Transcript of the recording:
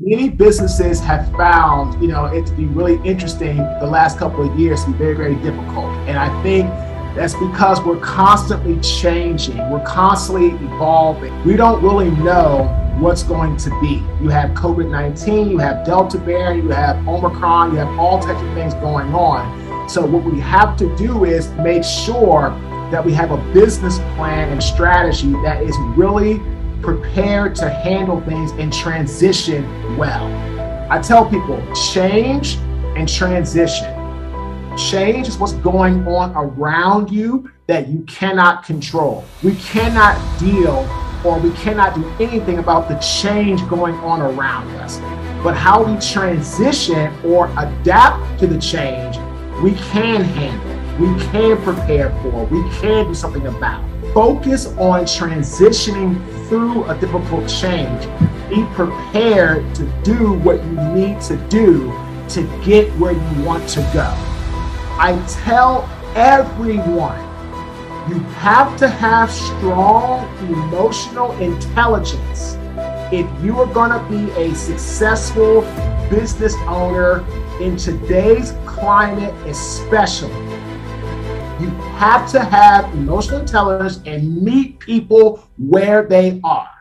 Many businesses have found, you know, it to be really interesting the last couple of years to be very, very difficult. And I think that's because we're constantly changing, we're constantly evolving. We don't really know what's going to be. You have COVID 19, you have Delta variant, you have Omicron, you have all types of things going on. So, what we have to do is make sure that we have a business plan and strategy that is really prepared to handle things and transition well. I tell people change and transition. Change is what's going on around you that you cannot control. We cannot deal or we cannot do anything about the change going on around us. But how we transition or adapt to the change, we can handle, we can prepare for, we can do something about focus on transitioning through a difficult change. Be prepared to do what you need to do to get where you want to go. I tell everyone you have to have strong emotional intelligence if you are going to be a successful business owner in today's climate, especially. You have to have emotional intelligence and meet people where they are.